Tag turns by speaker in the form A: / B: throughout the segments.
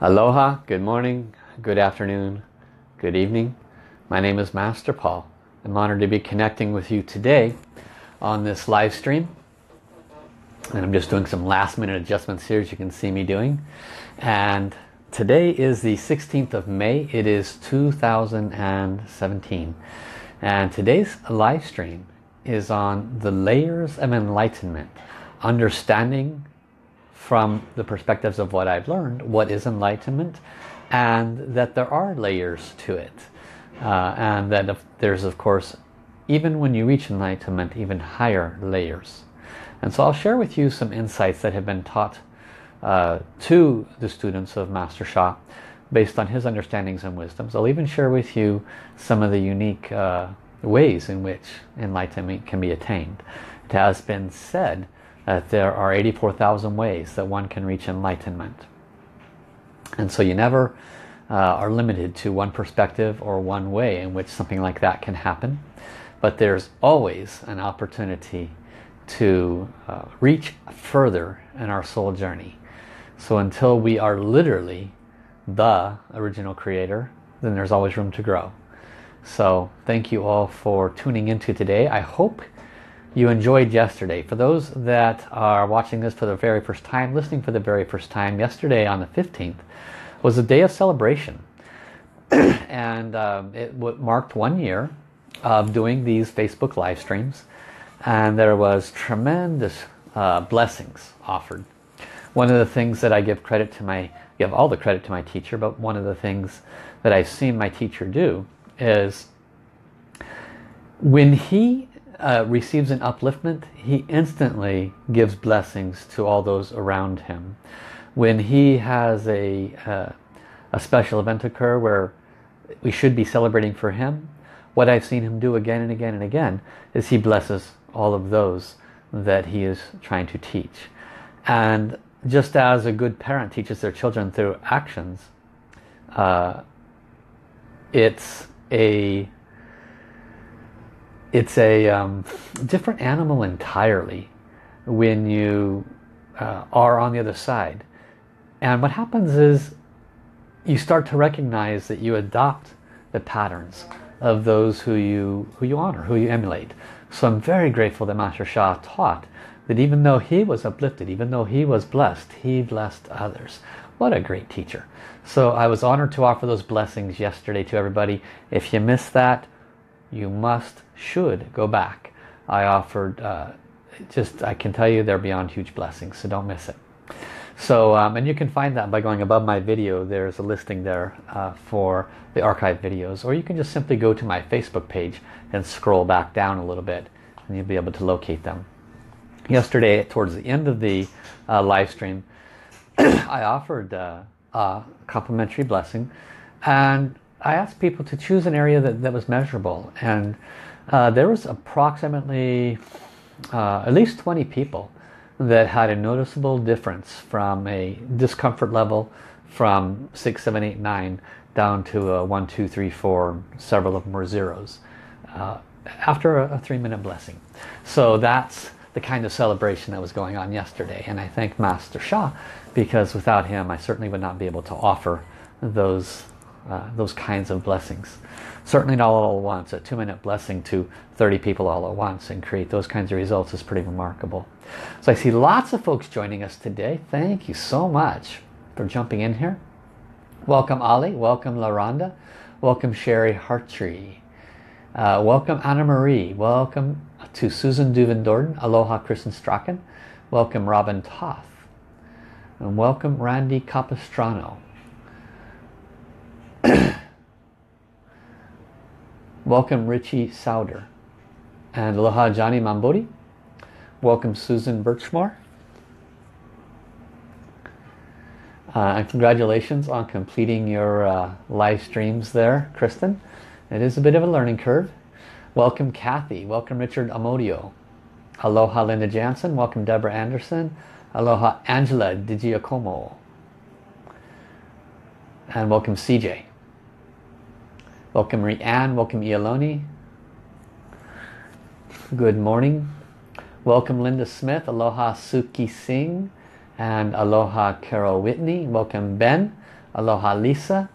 A: Aloha, good morning, good afternoon, good evening. My name is Master Paul. I'm honored to be connecting with you today on this live stream. And I'm just doing some last minute adjustments here as you can see me doing. And today is the 16th of May. It is 2017. And today's live stream is on the layers of enlightenment. Understanding from the perspectives of what I've learned, what is enlightenment, and that there are layers to it. Uh, and that if there's, of course, even when you reach enlightenment, even higher layers. And so I'll share with you some insights that have been taught uh, to the students of Master Sha based on his understandings and wisdoms. I'll even share with you some of the unique uh, ways in which enlightenment can be attained. It has been said that there are 84,000 ways that one can reach enlightenment. And so you never uh, are limited to one perspective or one way in which something like that can happen. But there's always an opportunity to uh, reach further in our soul journey. So until we are literally the original creator, then there's always room to grow. So thank you all for tuning into today. I hope you enjoyed yesterday. For those that are watching this for the very first time, listening for the very first time, yesterday on the 15th was a day of celebration. and um, it marked one year of doing these Facebook live streams. And there was tremendous uh, blessings offered. One of the things that I give credit to my, give all the credit to my teacher, but one of the things that I've seen my teacher do is when he uh, receives an upliftment, he instantly gives blessings to all those around him. When he has a, uh, a special event occur where we should be celebrating for him, what I've seen him do again and again and again is he blesses all of those that he is trying to teach. And just as a good parent teaches their children through actions, uh, it's a it's a um, different animal entirely when you uh, are on the other side. And what happens is you start to recognize that you adopt the patterns of those who you who you honor, who you emulate. So I'm very grateful that Master Sha taught that even though he was uplifted, even though he was blessed, he blessed others. What a great teacher. So I was honored to offer those blessings yesterday to everybody. If you missed that, you must, should go back. I offered, uh, just, I can tell you they're beyond huge blessings, so don't miss it. So, um, and you can find that by going above my video. There's a listing there uh, for the archive videos. Or you can just simply go to my Facebook page and scroll back down a little bit and you'll be able to locate them. Yesterday, towards the end of the uh, live stream, I offered uh, a complimentary blessing and I asked people to choose an area that, that was measurable and uh, there was approximately uh, at least 20 people that had a noticeable difference from a discomfort level from 6, 7, 8, 9 down to a 1, 2, 3, 4, several of them were zeros uh, after a, a three minute blessing. So that's the kind of celebration that was going on yesterday and I thank Master Sha because without him I certainly would not be able to offer those uh, those kinds of blessings. Certainly not all at once. A two-minute blessing to 30 people all at once and create those kinds of results is pretty remarkable. So I see lots of folks joining us today. Thank you so much for jumping in here. Welcome Ali. Welcome LaRonda. Welcome Sherry Hartree. Uh, welcome Anna Marie. Welcome to Susan Duvendorden. Aloha Kristen Strachan. Welcome Robin Toth. And welcome Randy Capistrano. welcome Richie Souder. And aloha Johnny Mambodi. Welcome Susan Birchmore. Uh, and congratulations on completing your uh, live streams there, Kristen. It is a bit of a learning curve. Welcome Kathy. Welcome Richard Amodio. Aloha Linda Jansen. Welcome Deborah Anderson. Aloha Angela DiGiacomo. And welcome CJ. Welcome Rianne. Welcome Ialoni. Good morning. Welcome Linda Smith. Aloha Suki Singh. And aloha Carol Whitney. Welcome Ben. Aloha Lisa.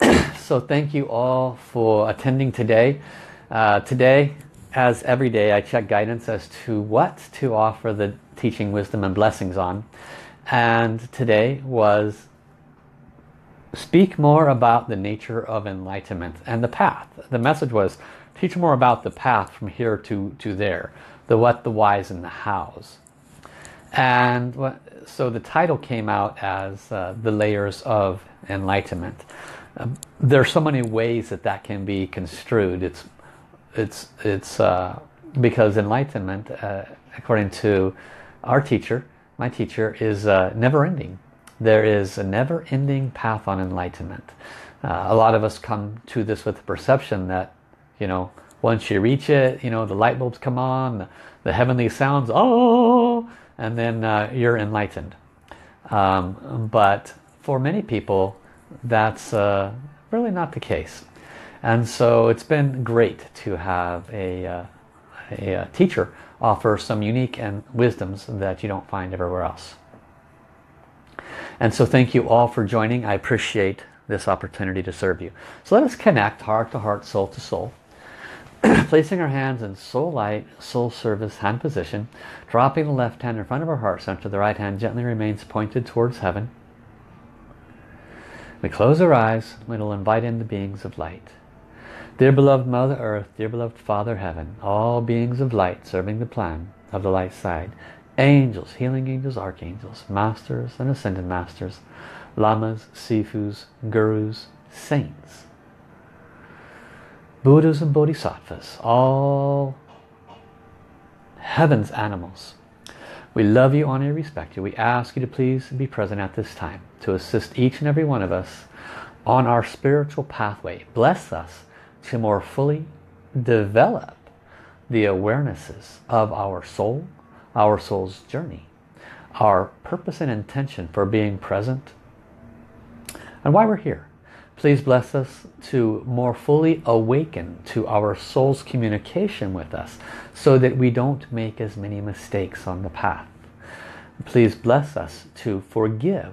A: so thank you all for attending today. Uh, today, as every day, I check guidance as to what to offer the teaching wisdom and blessings on. And today was speak more about the nature of enlightenment and the path. The message was teach more about the path from here to, to there. The what, the whys, and the hows. And what, so the title came out as uh, the layers of enlightenment. Um, there are so many ways that that can be construed. It's it's it's uh, because enlightenment, uh, according to our teacher, my teacher, is uh, never-ending. There is a never-ending path on enlightenment. Uh, a lot of us come to this with the perception that, you know, once you reach it, you know, the light bulbs come on, the, the heavenly sounds, oh, and then uh, you're enlightened. Um, but for many people, that's uh, really not the case. And so it's been great to have a, uh, a, a teacher offer some unique and wisdoms that you don't find everywhere else. And so thank you all for joining. I appreciate this opportunity to serve you. So let us connect heart to heart, soul to soul. Placing our hands in soul light, soul service hand position. Dropping the left hand in front of our heart center. The right hand gently remains pointed towards heaven. We close our eyes. We'll invite in the beings of light. Dear beloved Mother Earth, dear beloved Father Heaven, all beings of light serving the plan of the light side, angels, healing angels, archangels, masters and ascended masters, lamas, sifus, gurus, saints, Buddhas and Bodhisattvas, all heaven's animals. We love you, honor you, respect you. We ask you to please be present at this time to assist each and every one of us on our spiritual pathway. Bless us to more fully develop the awarenesses of our soul, our soul's journey, our purpose and intention for being present, and why we're here. Please bless us to more fully awaken to our soul's communication with us so that we don't make as many mistakes on the path. Please bless us to forgive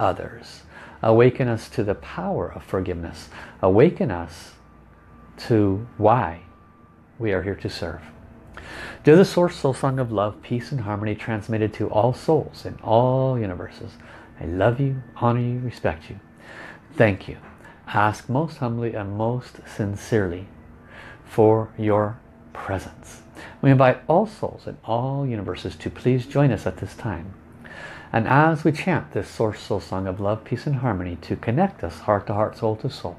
A: others. Awaken us to the power of forgiveness. Awaken us to why we are here to serve. Do the Source Soul Song of Love, Peace and Harmony transmitted to all souls in all universes. I love you, honor you, respect you. Thank you. Ask most humbly and most sincerely for your presence. We invite all souls in all universes to please join us at this time. And as we chant this Source Soul Song of Love, Peace and Harmony to connect us heart to heart, soul to soul,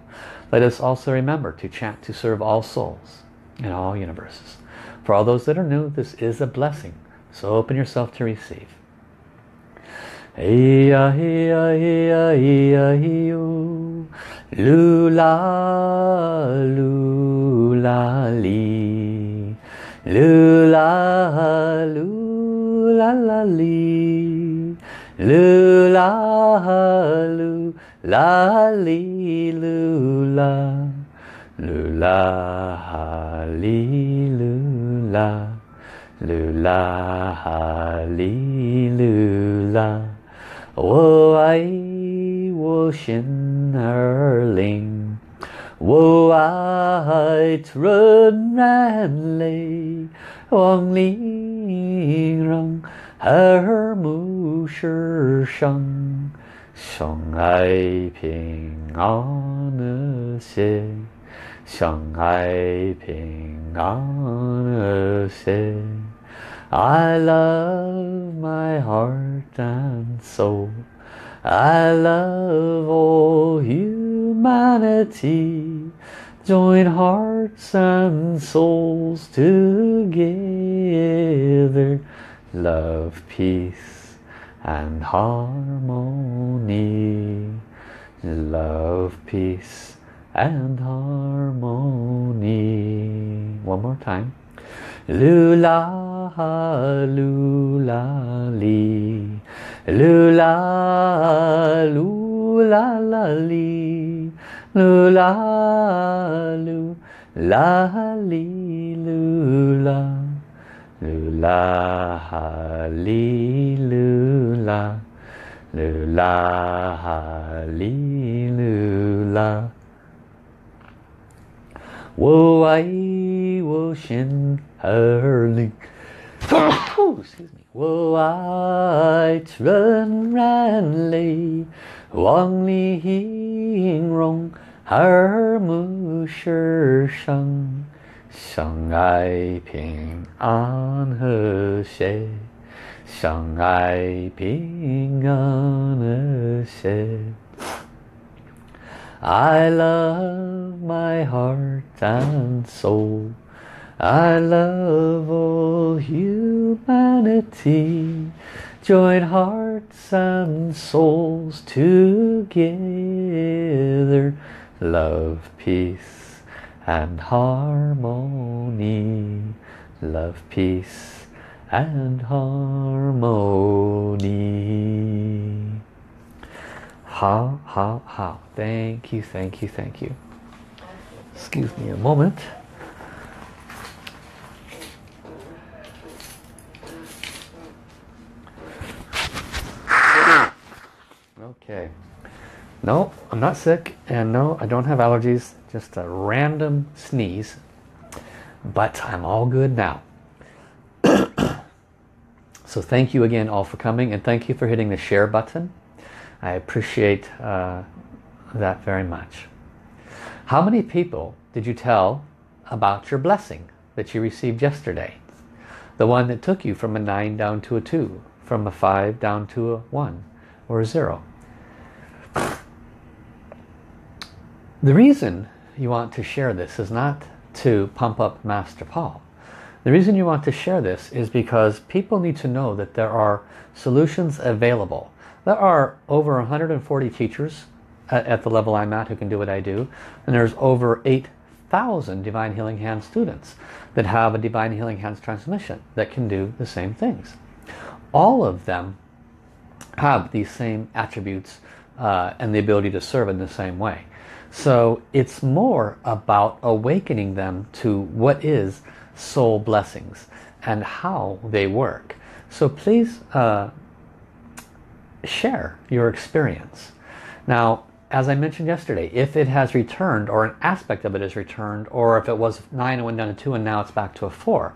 A: let us also remember to chant to serve all souls in all universes. For all those that are new, this is a blessing. So open yourself to receive. Lula, lula, li. Lula, lula, la, li. Lula, lula, li, lula. Lula, li, lula Lula, li, lula. 我爱我心儿灵，我爱纯然泪，望令让耳目世上，相爱平安和谐， 相爱平安和谐。I love my heart and soul. I love all humanity. Join hearts and souls together. Love, peace and harmony. Love, peace and harmony. One more time. Lula, lula, li. Lula, lula, la, li. Lula, lula, li, lula. Lula, li, lula. Lula, hallelujah. 我爱我心儿里 我爱纯然泪，望你形容耳目是生，相爱平安和谐，相爱平安和谐。I love my heart and soul. I love all humanity. Join hearts and souls together. Love, peace and harmony. Love, peace and harmony. How, how, how. Thank you, thank you, thank you. Excuse me a moment. Okay. No, I'm not sick and no, I don't have allergies. Just a random sneeze. But I'm all good now. so thank you again all for coming and thank you for hitting the share button. I appreciate uh, that very much. How many people did you tell about your blessing that you received yesterday? The one that took you from a 9 down to a 2, from a 5 down to a 1 or a 0. The reason you want to share this is not to pump up Master Paul. The reason you want to share this is because people need to know that there are solutions available there are over 140 teachers at, at the level I'm at who can do what I do. And there's over 8,000 Divine Healing Hands students that have a Divine Healing Hands transmission that can do the same things. All of them have these same attributes uh, and the ability to serve in the same way. So it's more about awakening them to what is soul blessings and how they work. So please uh, share your experience. Now, as I mentioned yesterday, if it has returned or an aspect of it has returned or if it was 9 and went down to 2 and now it's back to a 4,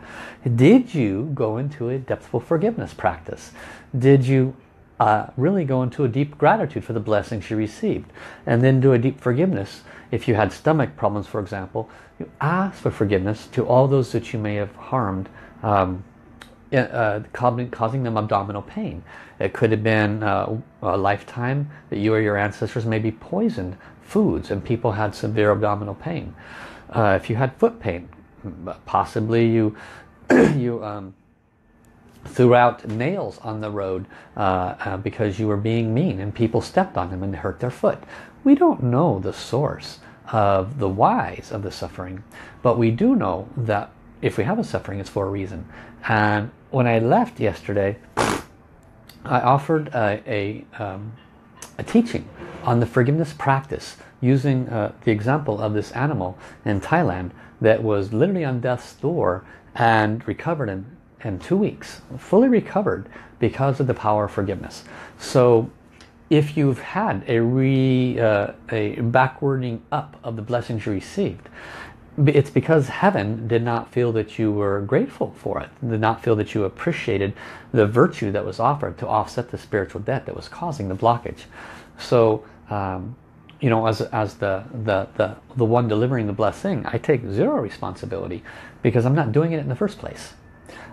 A: did you go into a depthful forgiveness practice? Did you uh, really go into a deep gratitude for the blessings you received and then do a deep forgiveness if you had stomach problems for example you ask for forgiveness to all those that you may have harmed um, uh, causing them abdominal pain. It could have been uh, a lifetime that you or your ancestors maybe poisoned foods and people had severe abdominal pain. Uh, if you had foot pain, possibly you you um, threw out nails on the road uh, uh, because you were being mean and people stepped on them and hurt their foot. We don't know the source of the whys of the suffering, but we do know that if we have a suffering, it's for a reason. And when I left yesterday, I offered a, a, um, a teaching on the forgiveness practice using uh, the example of this animal in Thailand that was literally on death's door and recovered in, in two weeks, fully recovered because of the power of forgiveness. So if you've had a, re, uh, a backwarding up of the blessings you received, it's because heaven did not feel that you were grateful for it, did not feel that you appreciated the virtue that was offered to offset the spiritual debt that was causing the blockage. So, um, you know, as, as the, the, the, the one delivering the blessing, I take zero responsibility because I'm not doing it in the first place.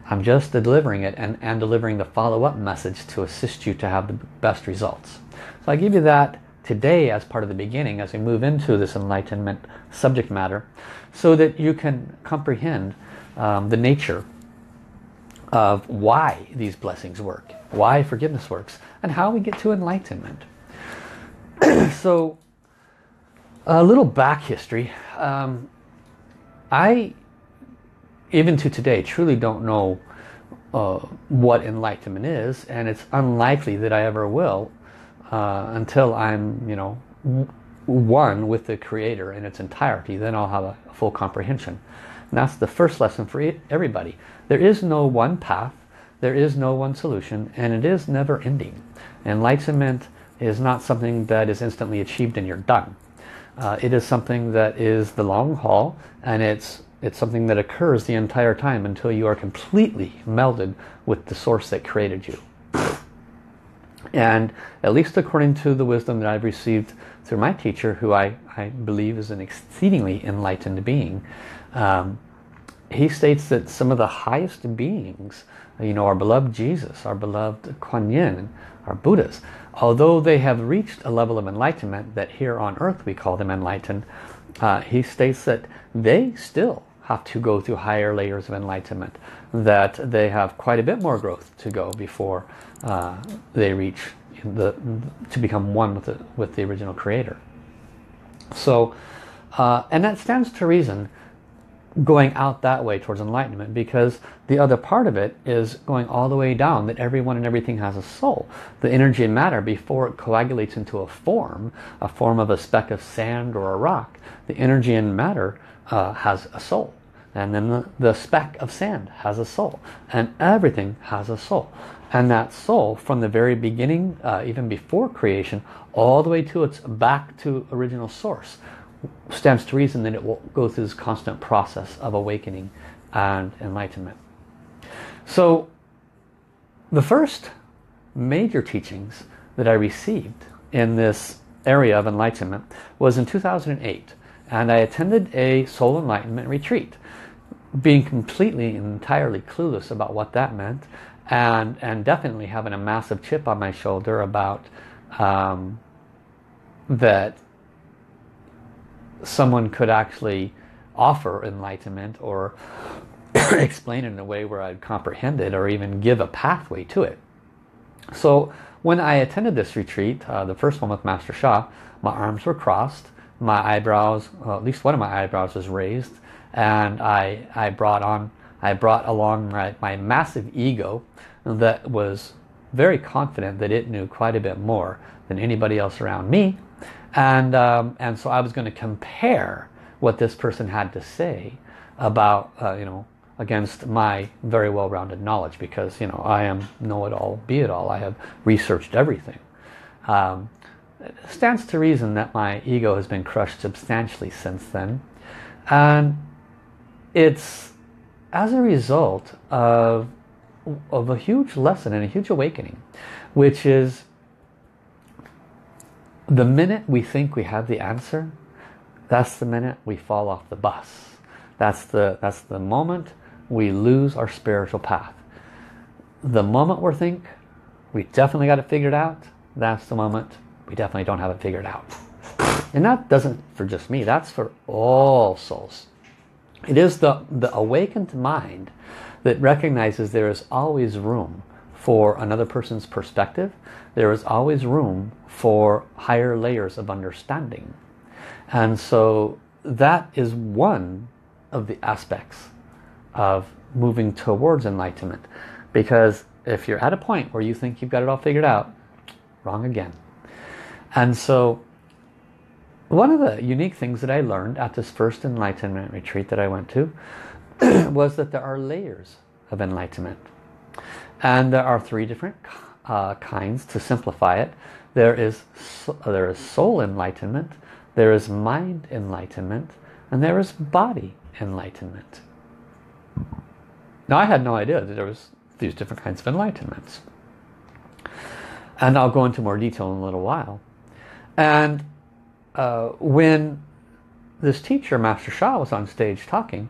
A: I'm just delivering it and, and delivering the follow-up message to assist you to have the best results. So I give you that today as part of the beginning as we move into this enlightenment subject matter so that you can comprehend um, the nature of why these blessings work, why forgiveness works, and how we get to enlightenment. so a little back history. Um, I, even to today, truly don't know uh, what enlightenment is, and it's unlikely that I ever will uh, until I'm, you know, one with the Creator in its entirety. Then I'll have a full comprehension. And that's the first lesson for everybody. There is no one path, there is no one solution, and it is never ending. And enlightenment is not something that is instantly achieved and you're done. Uh, it is something that is the long haul and it's it's something that occurs the entire time until you are completely melded with the source that created you. And at least according to the wisdom that I've received through my teacher, who I, I believe is an exceedingly enlightened being, um, he states that some of the highest beings, you know, our beloved Jesus, our beloved Kuan Yin, our Buddhas, although they have reached a level of enlightenment that here on earth we call them enlightened, uh, he states that they still have to go through higher layers of enlightenment, that they have quite a bit more growth to go before uh, they reach the to become one with the, with the original creator. So, uh, and that stands to reason going out that way towards enlightenment because the other part of it is going all the way down that everyone and everything has a soul. The energy and matter before it coagulates into a form, a form of a speck of sand or a rock, the energy and matter uh, has a soul. And then the, the speck of sand has a soul. And everything has a soul. And that soul, from the very beginning, uh, even before creation, all the way to its back to original source, stands to reason that it will go through this constant process of awakening and enlightenment. So the first major teachings that I received in this area of enlightenment was in 2008 and I attended a soul enlightenment retreat being completely and entirely clueless about what that meant and and definitely having a massive chip on my shoulder about um, that someone could actually offer enlightenment or explain it in a way where I'd comprehend it or even give a pathway to it. So when I attended this retreat, uh, the first one with Master Sha, my arms were crossed, my eyebrows, well, at least one of my eyebrows was raised, and I, I brought on, I brought along my, my massive ego that was very confident that it knew quite a bit more than anybody else around me and, um, and so I was going to compare what this person had to say about, uh, you know, against my very well-rounded knowledge because, you know, I am know-it-all, be-it-all. I have researched everything. Um, stands to reason that my ego has been crushed substantially since then. And it's as a result of, of a huge lesson and a huge awakening, which is the minute we think we have the answer, that's the minute we fall off the bus. That's the, that's the moment we lose our spiritual path. The moment we think we definitely got it figured out, that's the moment we definitely don't have it figured out. And that doesn't for just me, that's for all souls. It is the, the awakened mind that recognizes there is always room for another person's perspective. There is always room for higher layers of understanding. And so that is one of the aspects of moving towards enlightenment. Because if you're at a point where you think you've got it all figured out, wrong again. And so one of the unique things that I learned at this first enlightenment retreat that I went to was that there are layers of enlightenment. And there are three different uh, kinds to simplify it. There is, there is soul enlightenment, there is mind enlightenment, and there is body enlightenment. Now I had no idea that there was these different kinds of enlightenments. And I'll go into more detail in a little while. And uh, when this teacher, Master Sha, was on stage talking,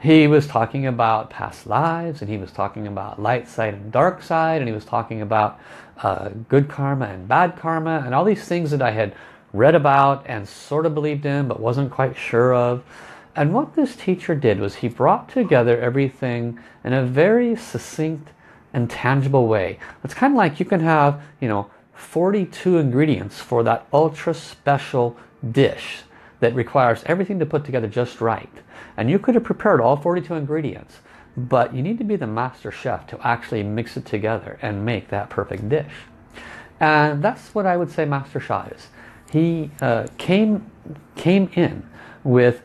A: he was talking about past lives and he was talking about light side and dark side and he was talking about uh, good karma and bad karma and all these things that I had read about and sort of believed in but wasn't quite sure of. And what this teacher did was he brought together everything in a very succinct and tangible way. It's kind of like you can have, you know, 42 ingredients for that ultra special dish that requires everything to put together just right. And you could have prepared all 42 ingredients, but you need to be the master chef to actually mix it together and make that perfect dish. And that's what I would say Master Sha is. He uh, came, came in with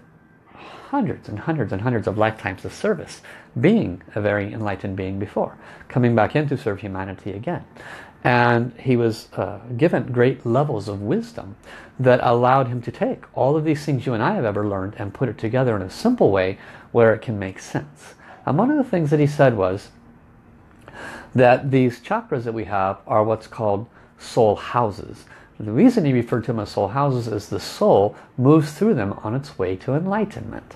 A: hundreds and hundreds and hundreds of lifetimes of service, being a very enlightened being before, coming back in to serve humanity again. And he was uh, given great levels of wisdom that allowed him to take all of these things you and I have ever learned and put it together in a simple way where it can make sense. And one of the things that he said was that these chakras that we have are what's called soul houses. The reason he referred to them as soul houses is the soul moves through them on its way to enlightenment.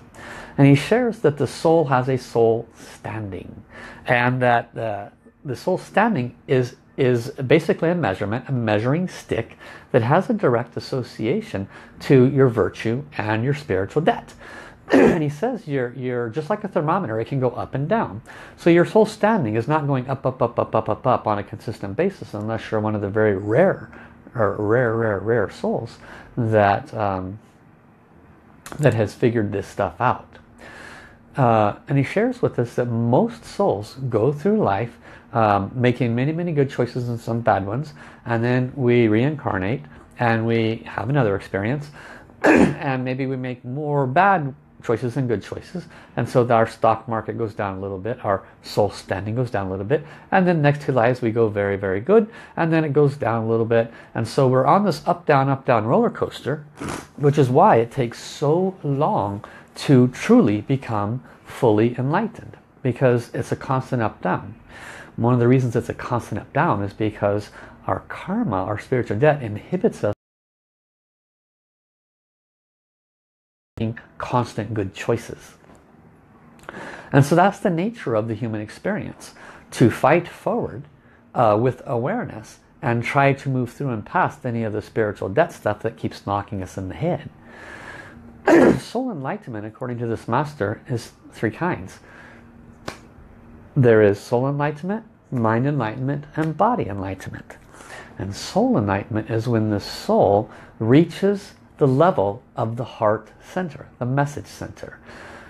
A: And he shares that the soul has a soul standing. And that uh, the soul standing is, is basically a measurement, a measuring stick that has a direct association to your virtue and your spiritual debt. and he says you're, you're just like a thermometer, it can go up and down. So your soul standing is not going up, up, up, up, up, up, up on a consistent basis unless you're one of the very rare, or rare, rare, rare souls that, um, that has figured this stuff out. Uh, and he shares with us that most souls go through life um, making many, many good choices and some bad ones. And then we reincarnate and we have another experience. and maybe we make more bad choices than good choices. And so our stock market goes down a little bit. Our soul standing goes down a little bit. And then next two lives we go very, very good. And then it goes down a little bit. And so we're on this up, down, up, down roller coaster. Which is why it takes so long to truly become fully enlightened. Because it's a constant up, down. One of the reasons it's a constant up down is because our karma, our spiritual debt, inhibits us making constant good choices. And so that's the nature of the human experience. To fight forward uh, with awareness and try to move through and past any of the spiritual debt stuff that keeps knocking us in the head. Soul enlightenment, according to this master, is three kinds. There is soul enlightenment, mind enlightenment, and body enlightenment. And soul enlightenment is when the soul reaches the level of the heart center, the message center.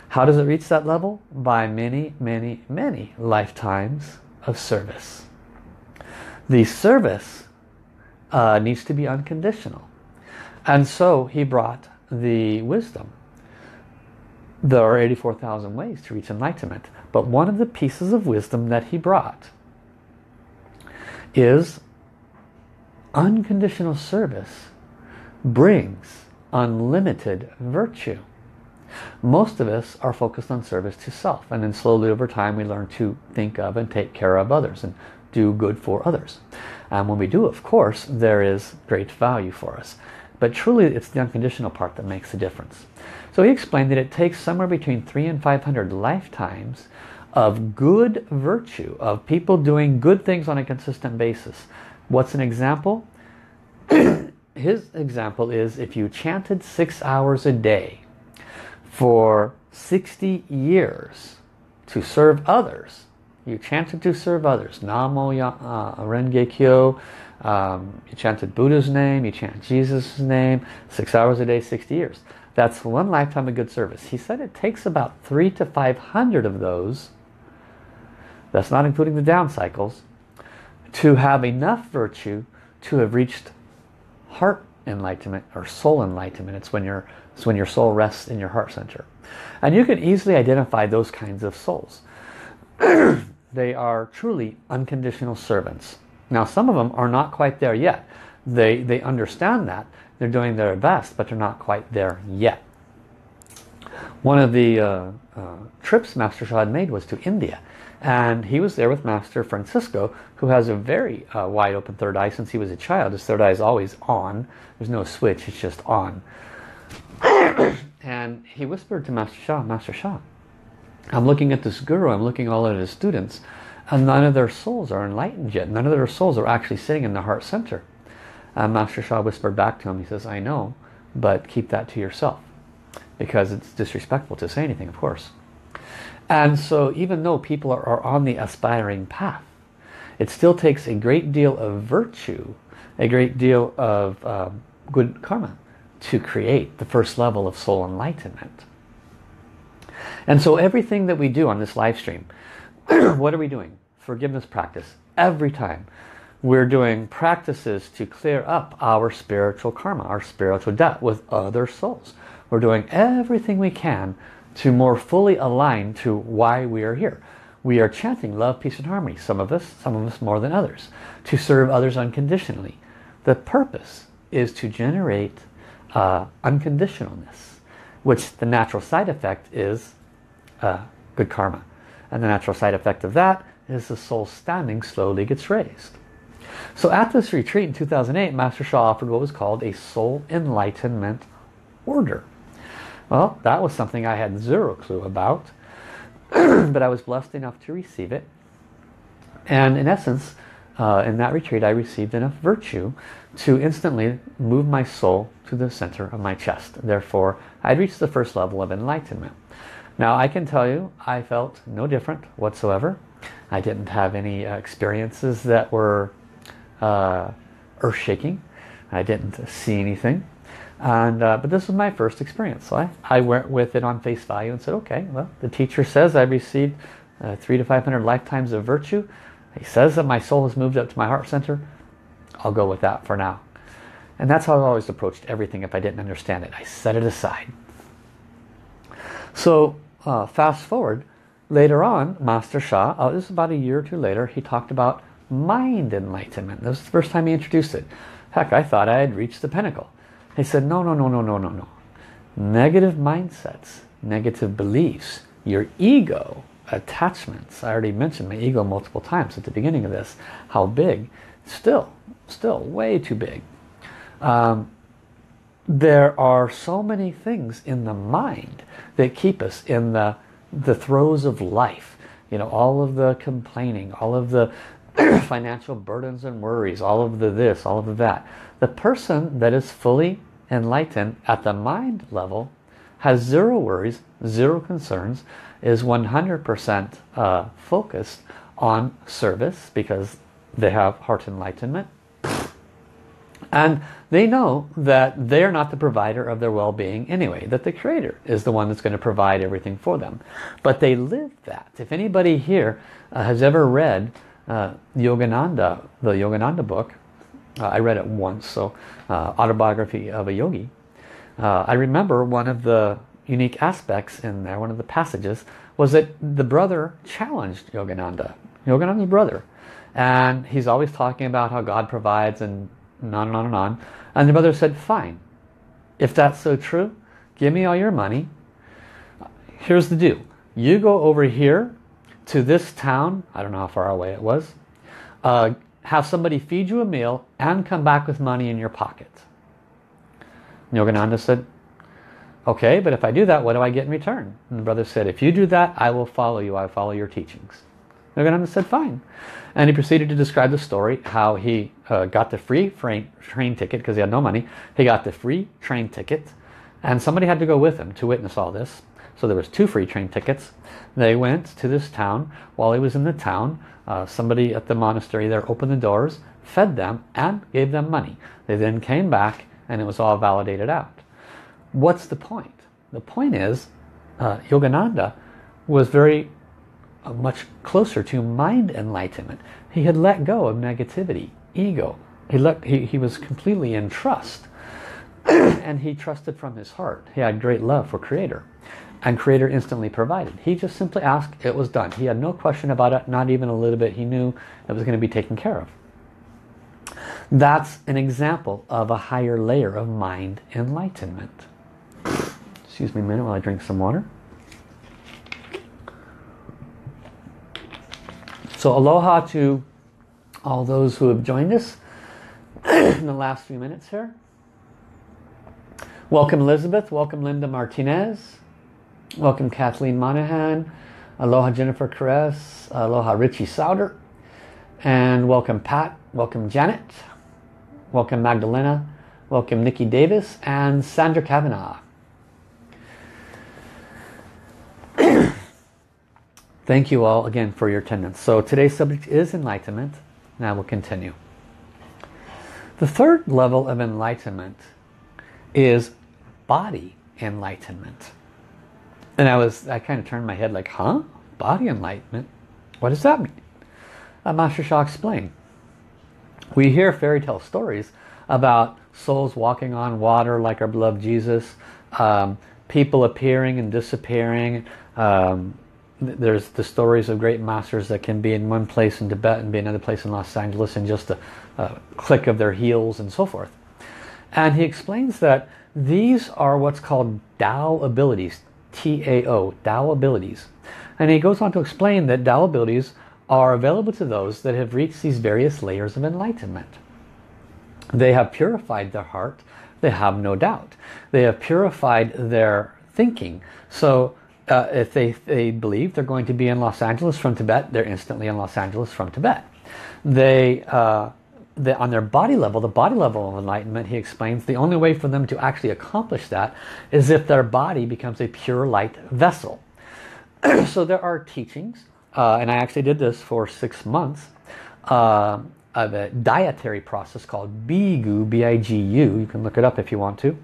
A: How does it reach that level? By many, many, many lifetimes of service. The service uh, needs to be unconditional. And so he brought the wisdom. There are 84,000 ways to reach enlightenment. But one of the pieces of wisdom that he brought is unconditional service brings unlimited virtue. Most of us are focused on service to self and then slowly over time we learn to think of and take care of others and do good for others. And when we do, of course, there is great value for us. But truly it's the unconditional part that makes the difference. So he explained that it takes somewhere between three and 500 lifetimes of good virtue, of people doing good things on a consistent basis. What's an example? His example is if you chanted six hours a day for 60 years to serve others, you chanted to serve others, Namo uh, Renge Kyo, um, you chanted Buddha's name, you chant Jesus' name, six hours a day, 60 years. That's one lifetime of good service. He said it takes about three to 500 of those, that's not including the down cycles, to have enough virtue to have reached heart enlightenment or soul enlightenment. It's when, your, it's when your soul rests in your heart center. And you can easily identify those kinds of souls. they are truly unconditional servants. Now some of them are not quite there yet. They, they understand that they're doing their best, but they're not quite there yet. One of the uh, uh, trips Master Sha had made was to India. And he was there with Master Francisco, who has a very uh, wide open third eye since he was a child. His third eye is always on. There's no switch, it's just on. and he whispered to Master Sha, Master Sha, I'm looking at this guru, I'm looking all at his students, and none of their souls are enlightened yet. None of their souls are actually sitting in the heart center. Uh, Master Sha whispered back to him, he says, I know, but keep that to yourself. Because it's disrespectful to say anything, of course. And so even though people are, are on the aspiring path, it still takes a great deal of virtue, a great deal of um, good karma to create the first level of soul enlightenment. And so everything that we do on this live stream, what are we doing? Forgiveness practice. Every time. We're doing practices to clear up our spiritual karma, our spiritual debt with other souls. We're doing everything we can to more fully align to why we are here. we are chanting love, peace and harmony. Some of us, some of us more than others. To serve others unconditionally. The purpose is to generate uh, unconditionalness, which the natural side effect is uh, good karma. And the natural side effect of that is the soul standing slowly gets raised. So at this retreat in 2008, Master Sha offered what was called a soul enlightenment order. Well, that was something I had zero clue about, but I was blessed enough to receive it. And in essence, uh, in that retreat, I received enough virtue to instantly move my soul to the center of my chest. Therefore, I'd reached the first level of enlightenment. Now, I can tell you, I felt no different whatsoever. I didn't have any uh, experiences that were uh, earth-shaking. I didn't see anything. And, uh, but this was my first experience. So I, I went with it on face value and said, okay, well, the teacher says I received uh, three to 500 lifetimes of virtue. He says that my soul has moved up to my heart center. I'll go with that for now. And that's how I always approached everything if I didn't understand it. I set it aside. So uh, fast forward, later on, Master Sha, oh, this is about a year or two later, he talked about mind enlightenment. This was the first time he introduced it. Heck, I thought I had reached the pinnacle. He said, no, no, no, no, no, no, no. Negative mindsets, negative beliefs, your ego, attachments. I already mentioned my ego multiple times at the beginning of this. How big? Still, still way too big. Um, there are so many things in the mind that keep us in the, the throes of life. You know, all of the complaining, all of the financial burdens and worries, all of the this, all of the that. The person that is fully enlightened at the mind level has zero worries, zero concerns, is 100% uh, focused on service because they have heart enlightenment. And they know that they're not the provider of their well-being anyway, that the Creator is the one that's going to provide everything for them. But they live that. If anybody here uh, has ever read uh, Yogananda, the Yogananda book, uh, I read it once, so uh, autobiography of a yogi. Uh, I remember one of the unique aspects in there, one of the passages, was that the brother challenged Yogananda, Yogananda's brother. And he's always talking about how God provides and on and on and on. And the brother said, fine, if that's so true, give me all your money. Here's the deal. You go over here to this town, I don't know how far away it was, uh, have somebody feed you a meal and come back with money in your pocket. Yogananda said, okay, but if I do that, what do I get in return? And the brother said, if you do that, I will follow you. I follow your teachings. Yogananda said, fine. And he proceeded to describe the story, how he uh, got the free train, train ticket because he had no money. He got the free train ticket and somebody had to go with him to witness all this. So there was two free train tickets. They went to this town. While he was in the town, uh, somebody at the monastery there opened the doors, fed them, and gave them money. They then came back and it was all validated out. What's the point? The point is, uh, Yogananda was very uh, much closer to mind enlightenment. He had let go of negativity, ego. He, let, he, he was completely in trust. and he trusted from his heart. He had great love for Creator. And Creator instantly provided. He just simply asked, it was done. He had no question about it, not even a little bit. He knew it was going to be taken care of. That's an example of a higher layer of mind enlightenment. Excuse me a minute while I drink some water. So aloha to all those who have joined us in the last few minutes here. Welcome Elizabeth, welcome Linda Martinez, welcome Kathleen Monahan, aloha Jennifer Caress, aloha Richie Souder, and welcome Pat, welcome Janet, welcome Magdalena, welcome Nikki Davis, and Sandra Kavanaugh. Thank you all again for your attendance. So today's subject is enlightenment. Now we'll continue. The third level of enlightenment is body enlightenment. And I was, I kind of turned my head like, huh? Body enlightenment? What does that mean? Uh, Master Sha explained. We hear fairy tale stories about souls walking on water like our beloved Jesus, um, people appearing and disappearing, um, there's the stories of great masters that can be in one place in Tibet and be another place in Los Angeles in just a, a click of their heels and so forth. And he explains that these are what's called Tao abilities, T-A-O, Tao abilities. And he goes on to explain that Tao abilities are available to those that have reached these various layers of enlightenment. They have purified their heart, they have no doubt. They have purified their thinking. So uh, if they, they believe they're going to be in Los Angeles from Tibet, they're instantly in Los Angeles from Tibet. They, uh, on their body level, the body level of enlightenment, he explains, the only way for them to actually accomplish that is if their body becomes a pure light vessel. so there are teachings, uh, and I actually did this for six months, uh, of a dietary process called Bigu, B-I-G-U. You can look it up if you want to.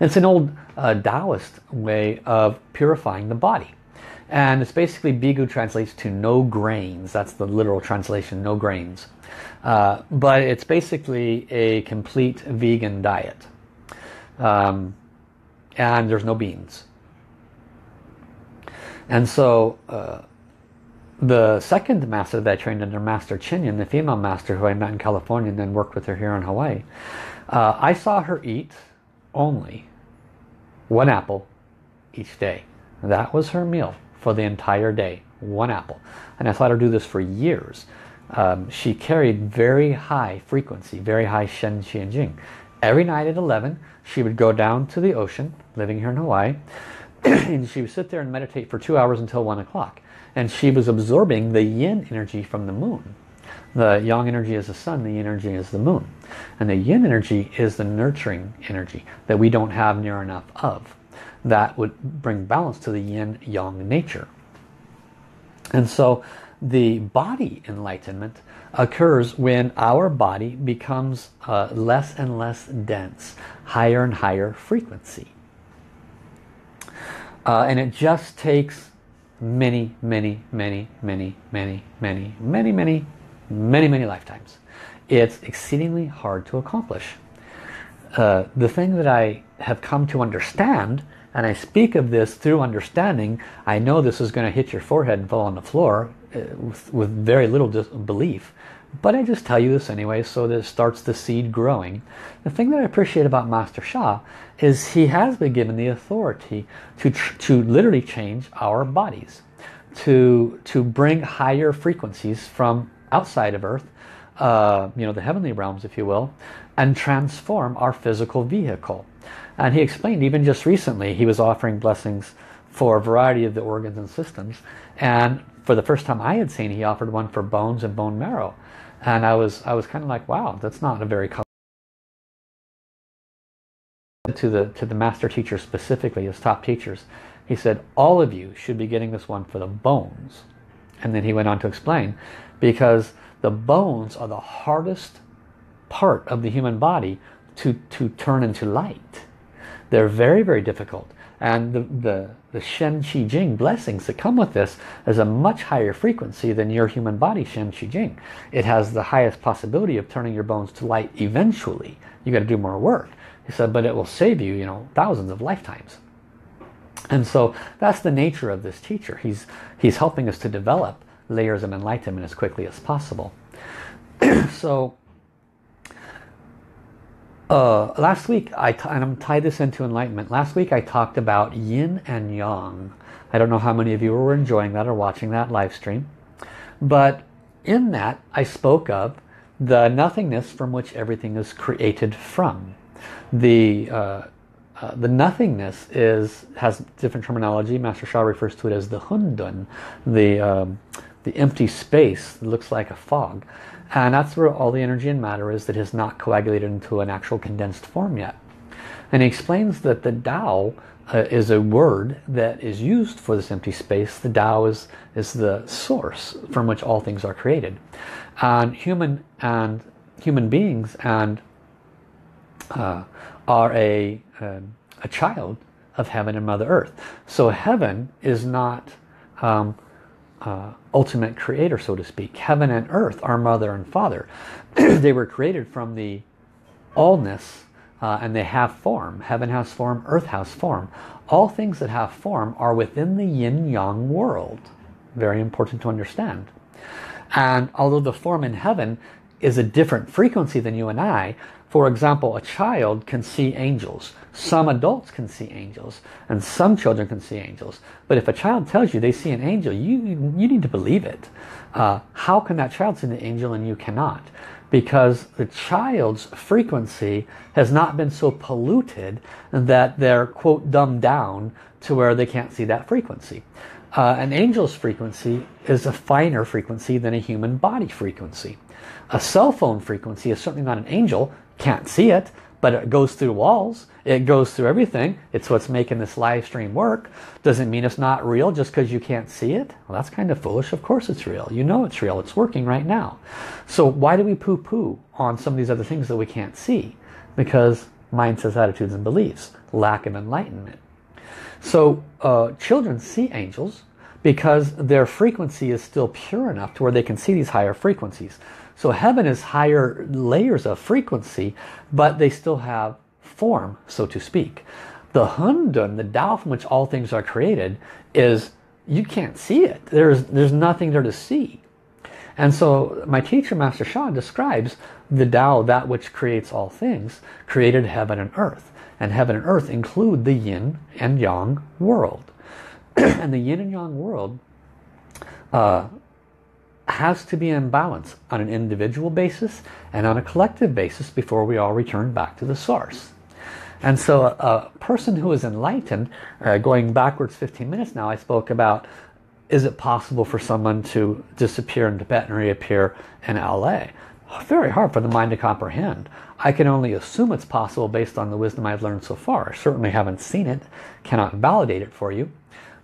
A: It's an old uh, Taoist way of purifying the body. And it's basically Bigu translates to no grains. That's the literal translation, no grains. Uh, but it's basically a complete vegan diet. Um, and there's no beans. And so uh, the second master that I trained under Master Chinyan, the female master who I met in California and then worked with her here in Hawaii, uh, I saw her eat only one apple each day. That was her meal for the entire day, one apple. And I saw her do this for years. Um, she carried very high frequency, very high Shen, Qi, and Jing. Every night at 11, she would go down to the ocean, living here in Hawaii, and she would sit there and meditate for two hours until one o'clock and she was absorbing the yin energy from the moon. The yang energy is the sun, the yin energy is the moon. And the yin energy is the nurturing energy that we don't have near enough of. That would bring balance to the yin yang nature. And so the body enlightenment occurs when our body becomes uh, less and less dense, higher and higher frequency. Uh, and it just takes many, many, many, many, many, many, many, many, many, many lifetimes. It's exceedingly hard to accomplish. Uh, the thing that I have come to understand, and I speak of this through understanding, I know this is going to hit your forehead and fall on the floor with, with very little belief, but I just tell you this anyway so that it starts the seed growing. The thing that I appreciate about Master Sha is he has been given the authority to, to literally change our bodies. To, to bring higher frequencies from outside of Earth, uh, you know, the heavenly realms if you will, and transform our physical vehicle. And he explained even just recently he was offering blessings for a variety of the organs and systems and for the first time I had seen he offered one for bones and bone marrow. And I was I was kind of like wow that's not a very to the to the master teacher specifically his top teachers. He said all of you should be getting this one for the bones. And then he went on to explain because the bones are the hardest part of the human body to to turn into light. They're very very difficult and the, the, the Shen Qi Jing blessings that come with this is a much higher frequency than your human body Shen Qi Jing. It has the highest possibility of turning your bones to light eventually. You got to do more work. He said, but it will save you, you know, thousands of lifetimes. And so that's the nature of this teacher. He's, he's helping us to develop layers of enlightenment as quickly as possible. so uh, last week, I and I'm tie this into enlightenment. Last week I talked about yin and yang. I don't know how many of you were enjoying that or watching that live stream. But in that, I spoke of the nothingness from which everything is created from. The uh, uh, the nothingness is has different terminology. Master Sha refers to it as the hundun, the um, the empty space that looks like a fog. And that's where all the energy and matter is that has not coagulated into an actual condensed form yet. And he explains that the Tao uh, is a word that is used for this empty space. The Tao is, is the source from which all things are created. And human and human beings and uh, are a, um, a child of heaven and Mother Earth. So heaven is not um, uh, ultimate creator, so to speak. Heaven and earth are mother and father. they were created from the allness uh, and they have form. Heaven has form, earth has form. All things that have form are within the yin-yang world. Very important to understand. And although the form in heaven is a different frequency than you and I, for example, a child can see angels. Some adults can see angels. And some children can see angels. But if a child tells you they see an angel, you, you need to believe it. Uh, how can that child see an angel and you cannot? Because the child's frequency has not been so polluted that they're, quote, dumbed down to where they can't see that frequency. Uh, an angel's frequency is a finer frequency than a human body frequency. A cell phone frequency is certainly not an angel, can't see it, but it goes through walls, it goes through everything. It's what's making this live stream work. Doesn't mean it's not real just because you can't see it. Well, that's kind of foolish. Of course it's real. You know it's real. It's working right now. So why do we poo-poo on some of these other things that we can't see? Because mindsets, attitudes, and beliefs. Lack of enlightenment. So uh, children see angels because their frequency is still pure enough to where they can see these higher frequencies. So heaven is higher layers of frequency, but they still have form, so to speak. The Hundun, the Tao from which all things are created, is you can't see it. There's, there's nothing there to see. And so my teacher, Master Sha, describes the Tao, that which creates all things, created heaven and earth. And heaven and earth include the yin and yang world. and the yin and yang world uh, has to be in balance on an individual basis and on a collective basis before we all return back to the source. And so a, a person who is enlightened, uh, going backwards 15 minutes now, I spoke about is it possible for someone to disappear in Tibet and reappear in LA? Very hard for the mind to comprehend. I can only assume it's possible based on the wisdom I've learned so far. I certainly haven't seen it, cannot validate it for you.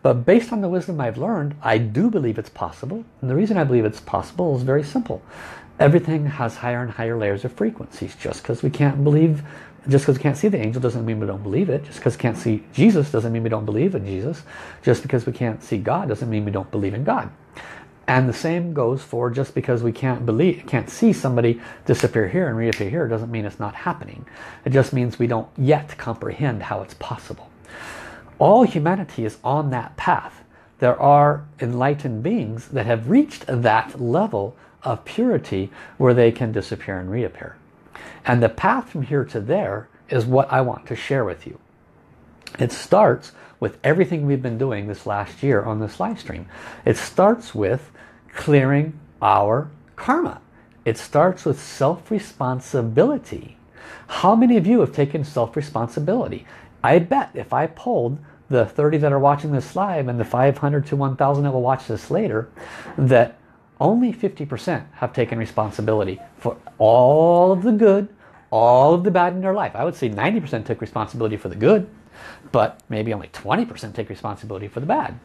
A: But based on the wisdom I've learned, I do believe it's possible. And the reason I believe it's possible is very simple. Everything has higher and higher layers of frequencies. Just because we can't believe, just because we can't see the angel doesn't mean we don't believe it. Just because we can't see Jesus doesn't mean we don't believe in Jesus. Just because we can't see God doesn't mean we don't believe in God. And the same goes for just because we can't believe, can't see somebody disappear here and reappear here doesn't mean it's not happening. It just means we don't yet comprehend how it's possible all humanity is on that path. There are enlightened beings that have reached that level of purity where they can disappear and reappear. And the path from here to there is what I want to share with you. It starts with everything we've been doing this last year on this live stream. It starts with clearing our karma. It starts with self-responsibility. How many of you have taken self-responsibility? I bet if I polled the 30 that are watching this live and the 500 to 1,000 that will watch this later, that only 50% have taken responsibility for all of the good, all of the bad in their life. I would say 90% took responsibility for the good, but maybe only 20% take responsibility for the bad.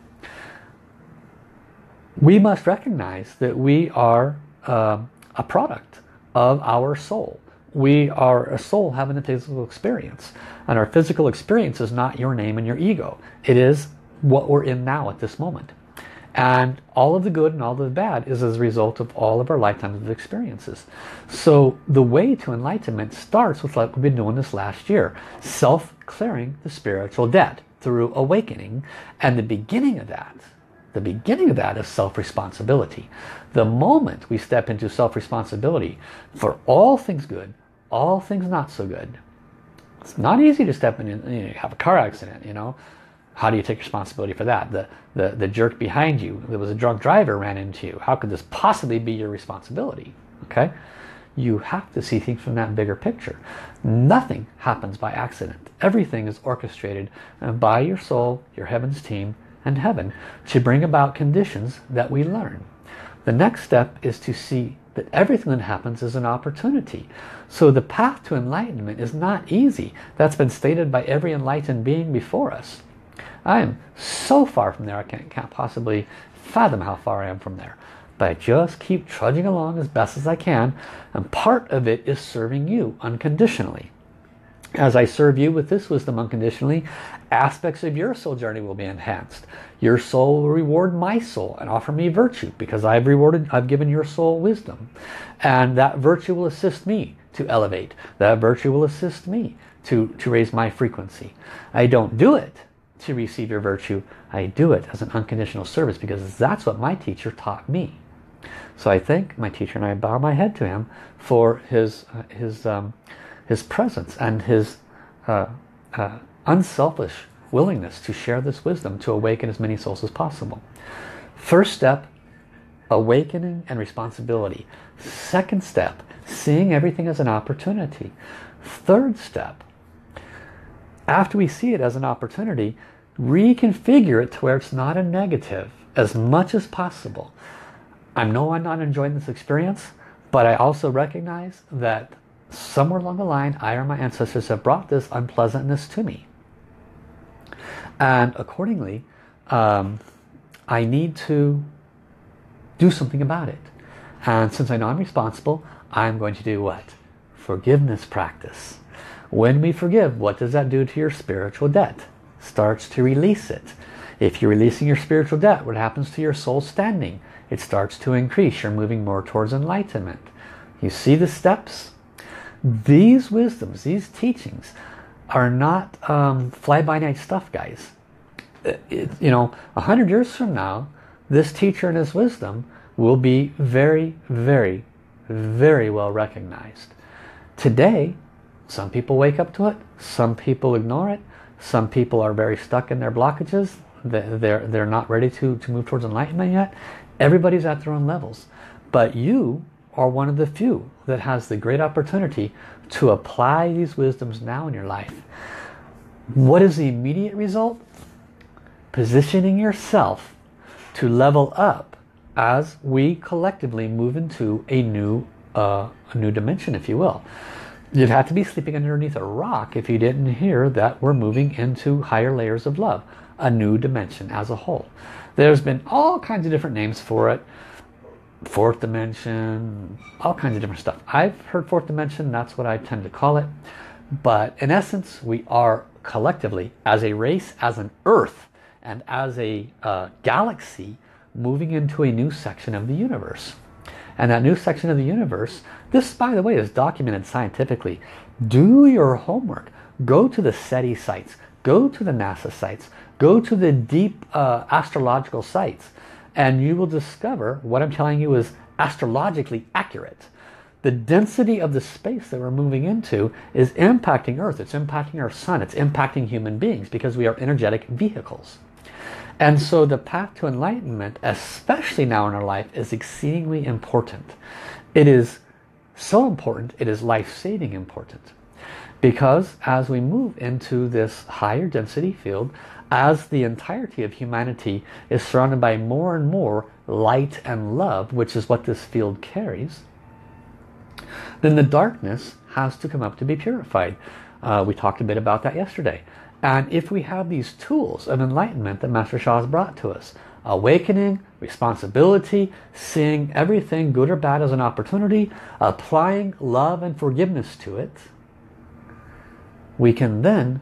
A: We must recognize that we are uh, a product of our soul we are a soul having a physical experience. And our physical experience is not your name and your ego. It is what we're in now at this moment. And all of the good and all of the bad is as a result of all of our lifetimes of experiences. So the way to enlightenment starts with what we've been doing this last year. Self-clearing the spiritual debt through awakening. And the beginning of that, the beginning of that is self-responsibility. The moment we step into self-responsibility for all things good, all things not so good. It's not easy to step in and you know, have a car accident, you know. How do you take responsibility for that? The, the, the jerk behind you, there was a drunk driver ran into you. How could this possibly be your responsibility? Okay? You have to see things from that bigger picture. Nothing happens by accident. Everything is orchestrated uh, by your soul, your heavens team, and heaven to bring about conditions that we learn. The next step is to see that everything that happens is an opportunity. So the path to enlightenment is not easy. That's been stated by every enlightened being before us. I am so far from there I can't, can't possibly fathom how far I am from there. But I just keep trudging along as best as I can and part of it is serving you unconditionally. As I serve you with this wisdom unconditionally, aspects of your soul journey will be enhanced. Your soul will reward my soul and offer me virtue because I've rewarded, I've given your soul wisdom. And that virtue will assist me to elevate. That virtue will assist me to, to raise my frequency. I don't do it to receive your virtue. I do it as an unconditional service because that's what my teacher taught me. So I thank my teacher and I bow my head to him for his, uh, his, um, his presence and his uh, uh, unselfish willingness to share this wisdom to awaken as many souls as possible. First step, awakening and responsibility. Second step, seeing everything as an opportunity. Third step, after we see it as an opportunity, reconfigure it to where it's not a negative as much as possible. I know I'm not enjoying this experience, but I also recognize that somewhere along the line, I or my ancestors have brought this unpleasantness to me. And accordingly, um, I need to do something about it. And since I know I'm responsible, I'm going to do what? Forgiveness practice. When we forgive, what does that do to your spiritual debt? Starts to release it. If you're releasing your spiritual debt, what happens to your soul standing? It starts to increase. You're moving more towards enlightenment. You see the steps? These wisdoms, these teachings are not um, fly-by-night stuff, guys. It, it, you know, a hundred years from now, this teacher and his wisdom will be very, very, very well recognized. Today, some people wake up to it, some people ignore it, some people are very stuck in their blockages, they're, they're not ready to, to move towards enlightenment yet. Everybody's at their own levels. But you are one of the few that has the great opportunity to apply these wisdoms now in your life. What is the immediate result? Positioning yourself to level up as we collectively move into a new, uh, a new dimension, if you will. You'd have to be sleeping underneath a rock if you didn't hear that we're moving into higher layers of love, a new dimension as a whole. There's been all kinds of different names for it fourth dimension, all kinds of different stuff. I've heard fourth dimension, that's what I tend to call it. But in essence, we are collectively, as a race, as an earth, and as a uh, galaxy, moving into a new section of the universe. And that new section of the universe, this, by the way, is documented scientifically. Do your homework. Go to the SETI sites. Go to the NASA sites. Go to the deep uh, astrological sites and you will discover what I'm telling you is astrologically accurate. The density of the space that we're moving into is impacting Earth, it's impacting our Sun, it's impacting human beings because we are energetic vehicles. And so the path to enlightenment, especially now in our life, is exceedingly important. It is so important, it is life-saving important. Because as we move into this higher density field, as the entirety of humanity is surrounded by more and more light and love, which is what this field carries, then the darkness has to come up to be purified. Uh, we talked a bit about that yesterday. And if we have these tools of enlightenment that Master Sha has brought to us, awakening, responsibility, seeing everything good or bad as an opportunity, applying love and forgiveness to it, we can then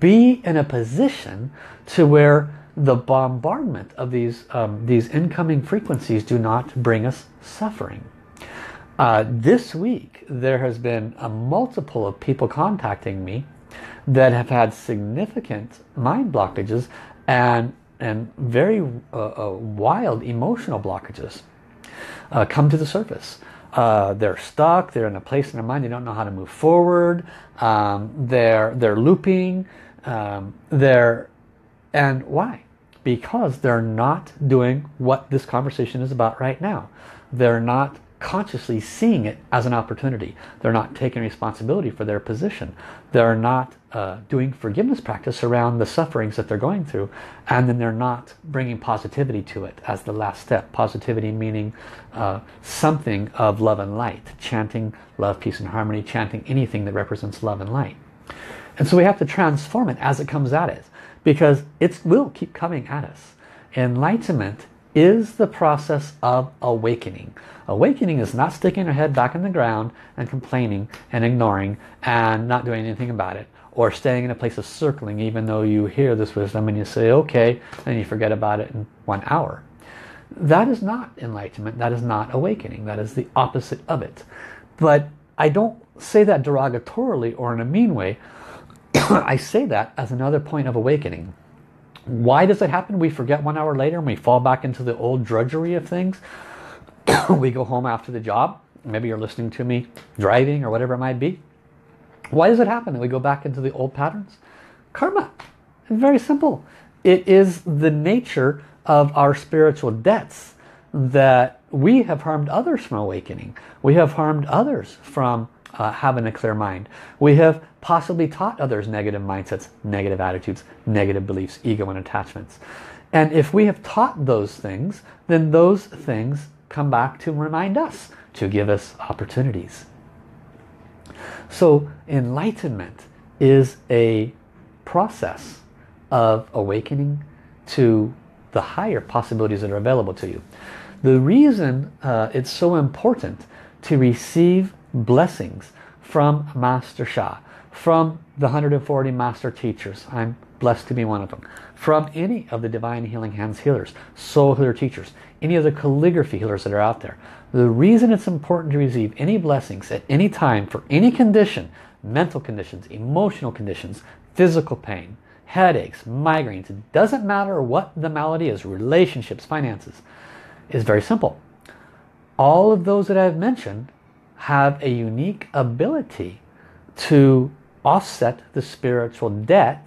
A: be in a position to where the bombardment of these um, these incoming frequencies do not bring us suffering. Uh, this week there has been a multiple of people contacting me that have had significant mind blockages and and very uh, uh, wild emotional blockages uh, come to the surface. Uh, they're stuck, they're in a place in their mind, they don't know how to move forward, um, they're, they're looping, um, they're, and why? Because they're not doing what this conversation is about right now. They're not consciously seeing it as an opportunity. They're not taking responsibility for their position. They're not uh, doing forgiveness practice around the sufferings that they're going through. And then they're not bringing positivity to it as the last step. Positivity meaning uh, something of love and light. Chanting love, peace and harmony. Chanting anything that represents love and light. And so we have to transform it as it comes at us. Because it will keep coming at us. Enlightenment is the process of awakening. Awakening is not sticking your head back in the ground and complaining and ignoring and not doing anything about it or staying in a place of circling even though you hear this wisdom and you say okay and you forget about it in one hour. That is not enlightenment. That is not awakening. That is the opposite of it. But I don't say that derogatorily or in a mean way. I say that as another point of awakening. Why does it happen? We forget one hour later and we fall back into the old drudgery of things. we go home after the job. Maybe you're listening to me driving or whatever it might be. Why does it happen that we go back into the old patterns? Karma. Very simple. It is the nature of our spiritual debts that we have harmed others from awakening. We have harmed others from uh, having a clear mind. We have possibly taught others negative mindsets, negative attitudes, negative beliefs, ego and attachments. And if we have taught those things, then those things come back to remind us, to give us opportunities. So enlightenment is a process of awakening to the higher possibilities that are available to you. The reason uh, it's so important to receive blessings from Master Sha, from the 140 Master Teachers. I'm blessed to be one of them. From any of the Divine Healing Hands healers, soul healer teachers, any of the calligraphy healers that are out there. The reason it's important to receive any blessings at any time for any condition, mental conditions, emotional conditions, physical pain, headaches, migraines, it doesn't matter what the malady is, relationships, finances, is very simple. All of those that I've mentioned have a unique ability to offset the spiritual debt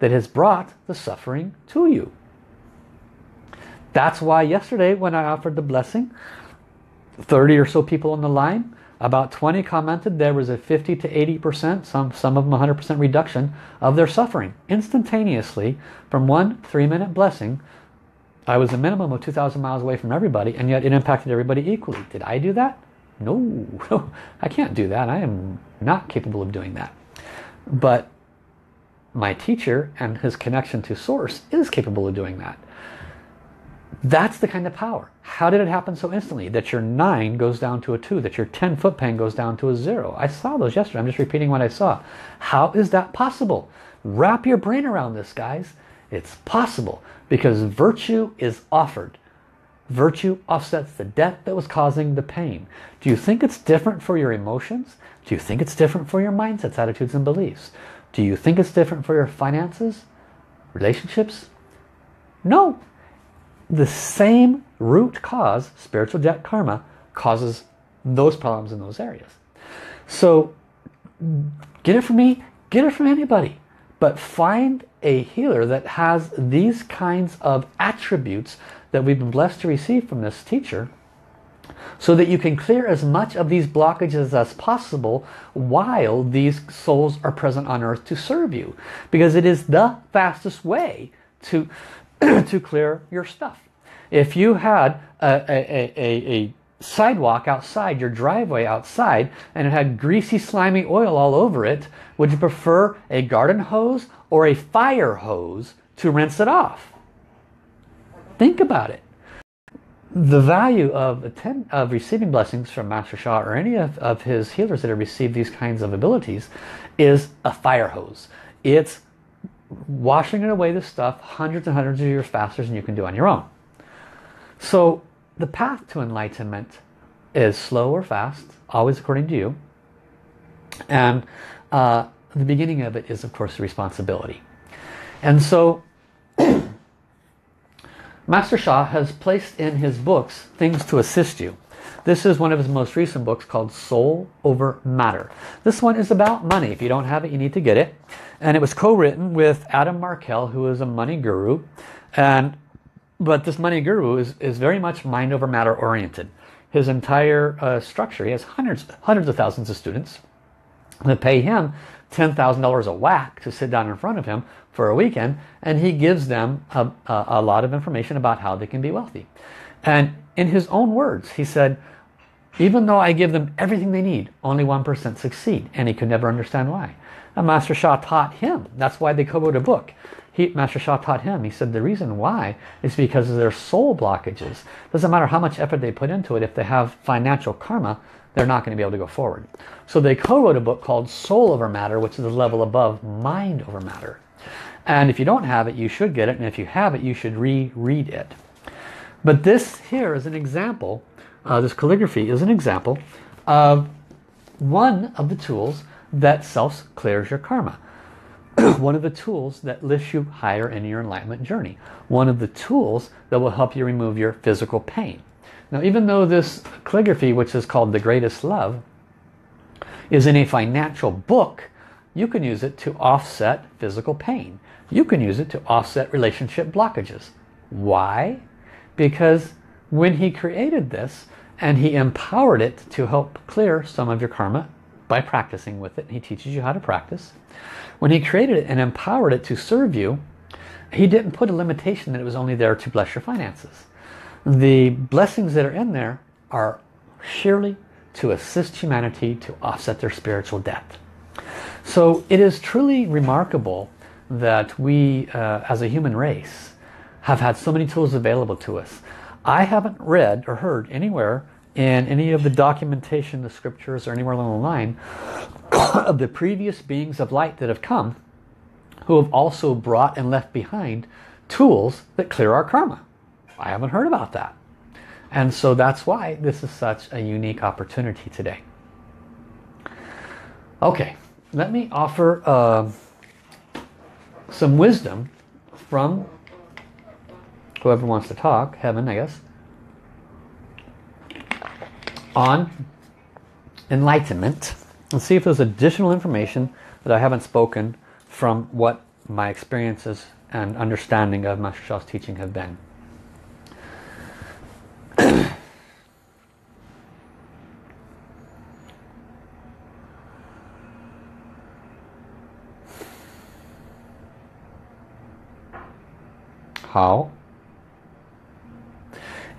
A: that has brought the suffering to you. That's why yesterday when I offered the blessing, 30 or so people on the line, about 20 commented there was a 50 to 80%, some, some of them 100% reduction of their suffering instantaneously from one three minute blessing. I was a minimum of 2,000 miles away from everybody and yet it impacted everybody equally. Did I do that? No, I can't do that. I am not capable of doing that. But my teacher and his connection to source is capable of doing that. That's the kind of power. How did it happen so instantly? That your 9 goes down to a 2, that your 10 foot pain goes down to a 0. I saw those yesterday. I'm just repeating what I saw. How is that possible? Wrap your brain around this, guys. It's possible because virtue is offered. Virtue offsets the debt that was causing the pain. Do you think it's different for your emotions? Do you think it's different for your mindsets, attitudes, and beliefs? Do you think it's different for your finances? Relationships? No. The same root cause, spiritual debt karma, causes those problems in those areas. So get it from me, get it from anybody. But find a healer that has these kinds of attributes that we've been blessed to receive from this teacher so that you can clear as much of these blockages as possible while these souls are present on earth to serve you. Because it is the fastest way to to clear your stuff. If you had a, a, a, a sidewalk outside your driveway outside and it had greasy slimy oil all over it would you prefer a garden hose or a fire hose to rinse it off Think about it. The value of, attend, of receiving blessings from Master Sha or any of, of his healers that have received these kinds of abilities is a fire hose. It's washing it away the stuff hundreds and hundreds of years faster than you can do on your own. So the path to enlightenment is slow or fast, always according to you. And uh, the beginning of it is, of course, the responsibility. And so Master Sha has placed in his books things to assist you. This is one of his most recent books called Soul Over Matter. This one is about money. If you don't have it, you need to get it. And it was co-written with Adam Markel, who is a money guru. And But this money guru is, is very much mind over matter oriented. His entire uh, structure, he has hundreds, hundreds of thousands of students that pay him $10,000 a whack to sit down in front of him for a weekend and he gives them a, a, a, lot of information about how they can be wealthy. And in his own words, he said, even though I give them everything they need, only 1% succeed. And he could never understand why. And Master Sha taught him. That's why they co-wrote a book. He, Master Sha taught him. He said the reason why is because of their soul blockages. Doesn't matter how much effort they put into it. If they have financial karma, they're not going to be able to go forward. So they co-wrote a book called Soul Over Matter, which is the level above Mind Over Matter. And if you don't have it, you should get it. And if you have it, you should reread it. But this here is an example, uh, this calligraphy is an example of one of the tools that self-clears your karma. one of the tools that lifts you higher in your enlightenment journey. One of the tools that will help you remove your physical pain. Now even though this calligraphy, which is called The Greatest Love, is in a financial book, you can use it to offset physical pain. You can use it to offset relationship blockages. Why? Because when he created this and he empowered it to help clear some of your karma by practicing with it, he teaches you how to practice. When he created it and empowered it to serve you, he didn't put a limitation that it was only there to bless your finances. The blessings that are in there are surely to assist humanity to offset their spiritual debt. So it is truly remarkable that we uh, as a human race have had so many tools available to us. I haven't read or heard anywhere in any of the documentation, the scriptures or anywhere along the line of the previous beings of light that have come who have also brought and left behind tools that clear our karma. I haven't heard about that. And so that's why this is such a unique opportunity today. Okay, let me offer uh, some wisdom from whoever wants to talk, heaven I guess, on enlightenment and see if there's additional information that I haven't spoken from what my experiences and understanding of Master Sha's teaching have been. How?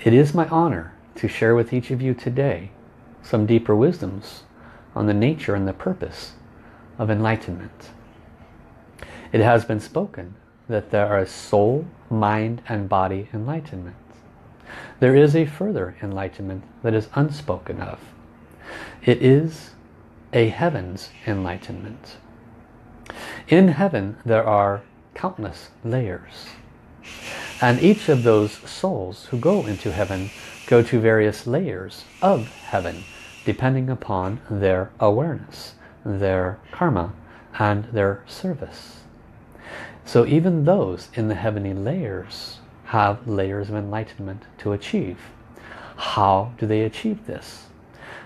A: It is my honor to share with each of you today some deeper wisdoms on the nature and the purpose of enlightenment. It has been spoken that there are soul, mind and body enlightenment. There is a further enlightenment that is unspoken of. It is a heaven's enlightenment. In heaven there are countless layers. And each of those souls who go into heaven go to various layers of heaven depending upon their awareness, their karma and their service. So even those in the heavenly layers have layers of enlightenment to achieve. How do they achieve this?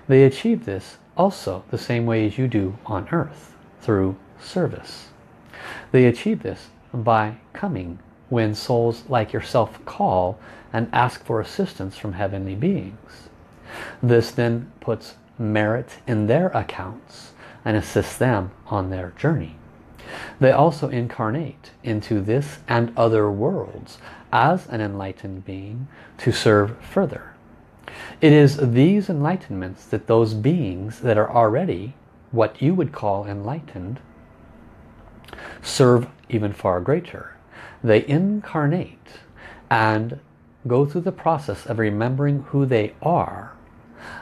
A: They achieve this also the same way as you do on earth, through service. They achieve this by coming when souls like yourself call and ask for assistance from heavenly beings. This then puts merit in their accounts and assists them on their journey. They also incarnate into this and other worlds as an enlightened being to serve further. It is these enlightenments that those beings that are already what you would call enlightened serve even far greater they incarnate and go through the process of remembering who they are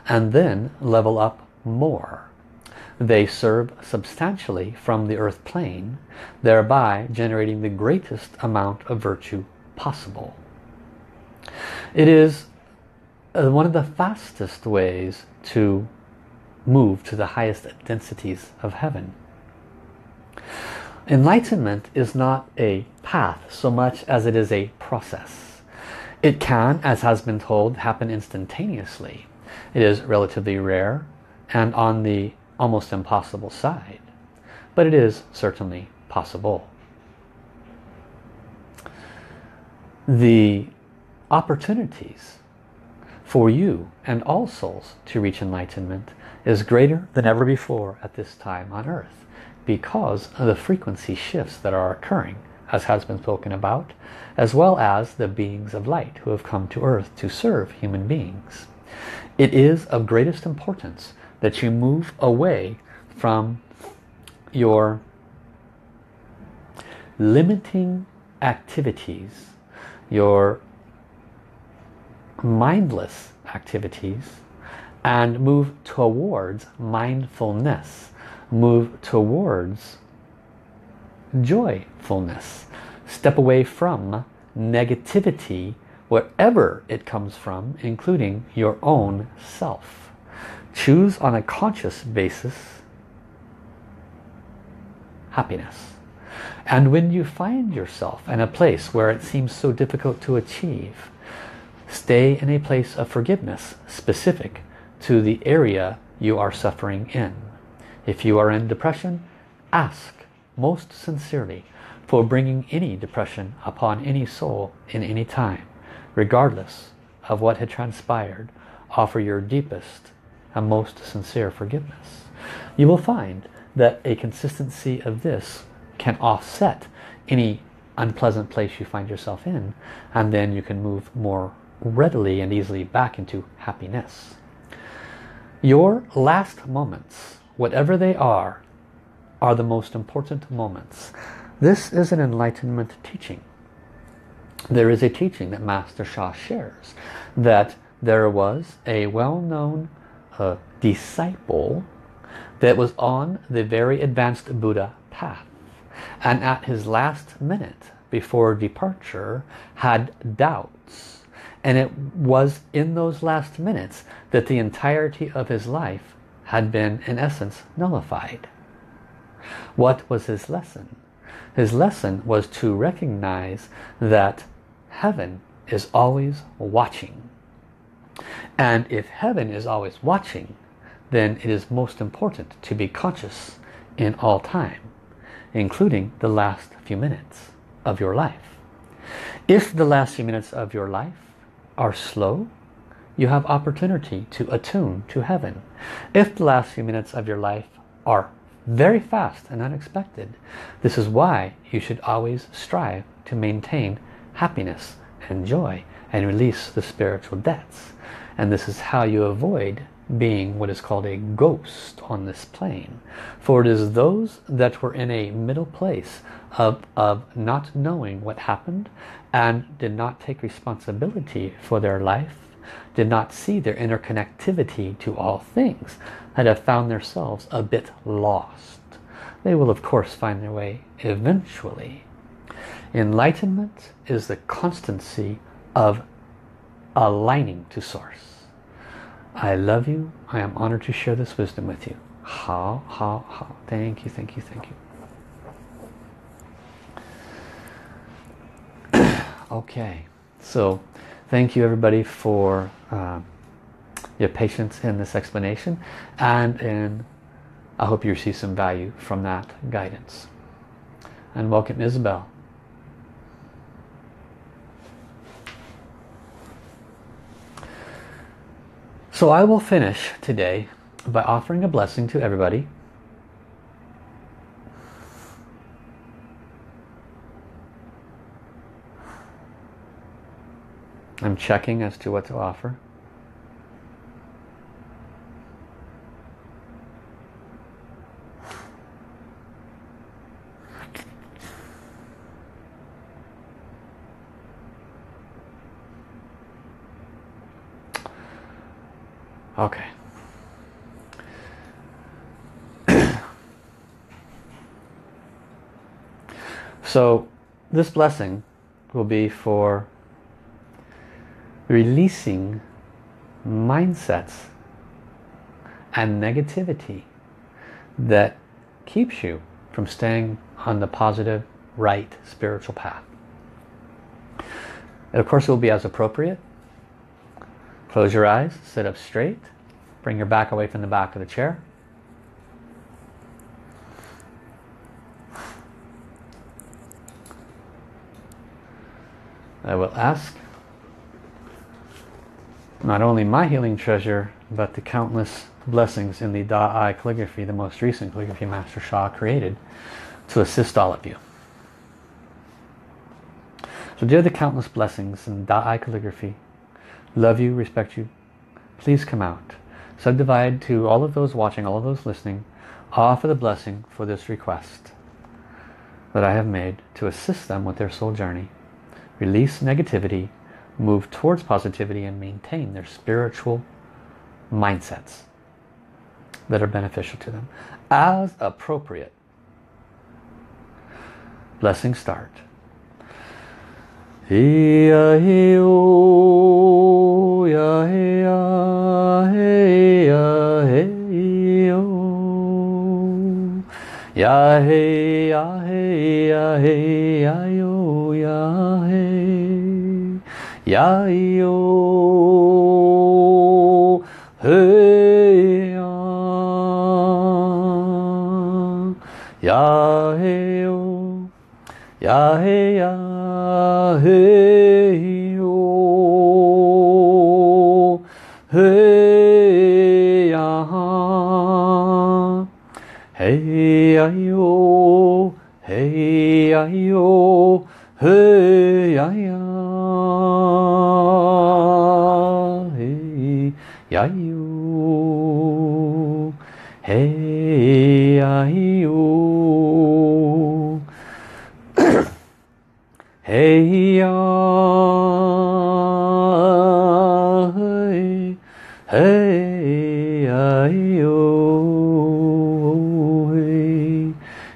A: and then level up more. They serve substantially from the earth plane, thereby generating the greatest amount of virtue possible. It is uh, one of the fastest ways to move to the highest densities of heaven. Enlightenment is not a path so much as it is a process. It can, as has been told, happen instantaneously. It is relatively rare and on the almost impossible side. But it is certainly possible. The opportunities for you and all souls to reach enlightenment is greater than ever before at this time on earth because of the frequency shifts that are occurring as has been spoken about as well as the beings of light who have come to earth to serve human beings. It is of greatest importance that you move away from your limiting activities, your mindless activities, and move towards mindfulness move towards joyfulness. Step away from negativity, wherever it comes from, including your own self. Choose on a conscious basis happiness. And when you find yourself in a place where it seems so difficult to achieve, stay in a place of forgiveness specific to the area you are suffering in. If you are in depression, ask most sincerely for bringing any depression upon any soul in any time, regardless of what had transpired. Offer your deepest and most sincere forgiveness. You will find that a consistency of this can offset any unpleasant place you find yourself in and then you can move more readily and easily back into happiness. Your last moments, whatever they are, are the most important moments. This is an enlightenment teaching. There is a teaching that Master Sha shares that there was a well-known uh, disciple that was on the very advanced Buddha path and at his last minute before departure had doubts and it was in those last minutes that the entirety of his life had been in essence nullified. What was his lesson? His lesson was to recognize that heaven is always watching. And if heaven is always watching then it is most important to be conscious in all time including the last few minutes of your life. If the last few minutes of your life are slow, you have opportunity to attune to heaven. If the last few minutes of your life are very fast and unexpected, this is why you should always strive to maintain happiness and joy and release the spiritual debts. And this is how you avoid being what is called a ghost on this plane. For it is those that were in a middle place of, of not knowing what happened and did not take responsibility for their life, did not see their interconnectivity to all things, and have found themselves a bit lost. They will of course find their way eventually. Enlightenment is the constancy of aligning to source. I love you. I am honored to share this wisdom with you. How, how, how. Thank you, thank you, thank you. okay, so thank you everybody for um, your patience in this explanation and in I hope you receive some value from that guidance. And welcome Isabel. So I will finish today by offering a blessing to everybody. I'm checking as to what to offer. Okay. so this blessing will be for releasing mindsets and negativity that keeps you from staying on the positive, right spiritual path. And of course it will be as appropriate Close your eyes, sit up straight, bring your back away from the back of the chair. I will ask not only my healing treasure, but the countless blessings in the Da Ai calligraphy, the most recent calligraphy Master Sha created, to assist all of you. So dear the countless blessings in Da Ai calligraphy, love you, respect you, please come out. Subdivide to all of those watching, all of those listening, offer the blessing for this request that I have made to assist them with their soul journey. Release negativity, move towards positivity and maintain their spiritual mindsets that are beneficial to them as appropriate. Blessings start. Hey, ya yo, hey ya, ya hey yo, ya hey ya, hey yo, hey ya. Hey ya yo, hey ya yo, hey ya hey ya, hey, hey ya yo.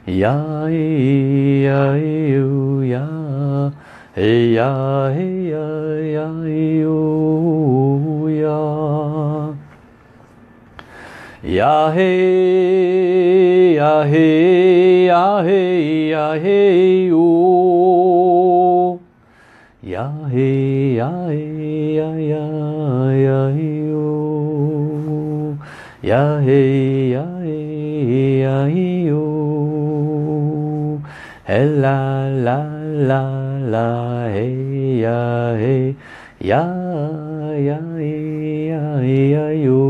A: Ya, ya, you, ya, hey, ya, hey, ya, ya, you, ya. Ya, hey, ya, hey, ya, hey, ya, hey, you. Ya, hey, ya, hey, ya, ya, ya, you. Ya, hey, ya, hey, ya, you. Hey la la la la hey ya hey ya ya ya ya yo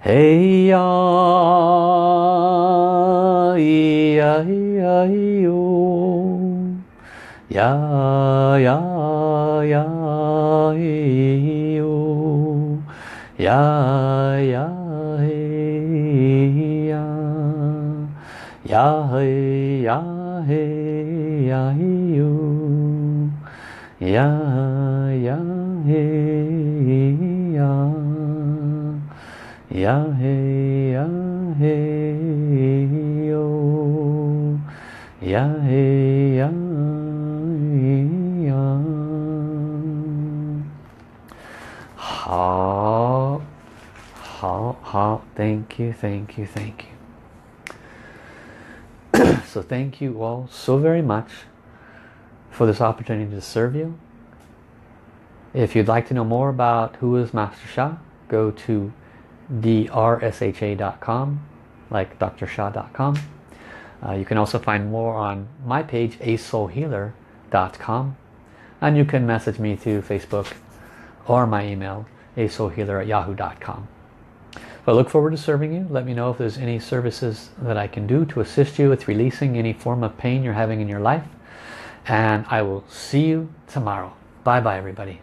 A: hey ya ya ya yo ya ya ya yo ya ya hey ya ya hey ya hey ya yo ya ya hey ya ya hey ya thank you thank you thank you so thank you all so very much for this opportunity to serve you. If you'd like to know more about who is Master Sha, go to drsha.com, like drsha.com. Uh, you can also find more on my page, asoulhealer.com. And you can message me through Facebook or my email, asoulhealer at yahoo.com. I look forward to serving you. Let me know if there's any services that I can do to assist you with releasing any form of pain you're having in your life. And I will see you tomorrow. Bye bye everybody.